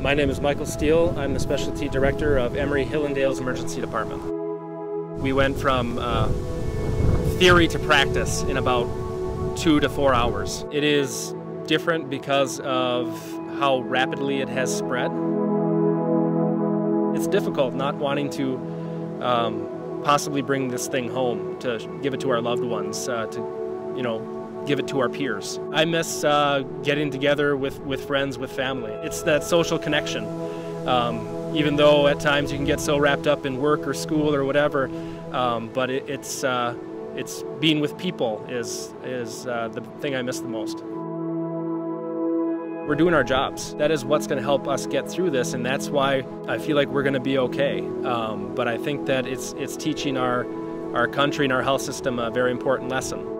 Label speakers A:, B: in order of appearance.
A: My name is Michael Steele. I'm the Specialty Director of Emory Hillandale's Emergency Department. We went from uh, theory to practice in about two to four hours. It is different because of how rapidly it has spread. It's difficult not wanting to um, possibly bring this thing home to give it to our loved ones, uh, to, you know, give it to our peers. I miss uh, getting together with, with friends, with family. It's that social connection. Um, even though at times you can get so wrapped up in work or school or whatever, um, but it, it's, uh, it's being with people is, is uh, the thing I miss the most. We're doing our jobs. That is what's going to help us get through this, and that's why I feel like we're going to be okay. Um, but I think that it's, it's teaching our, our country and our health system a very important lesson.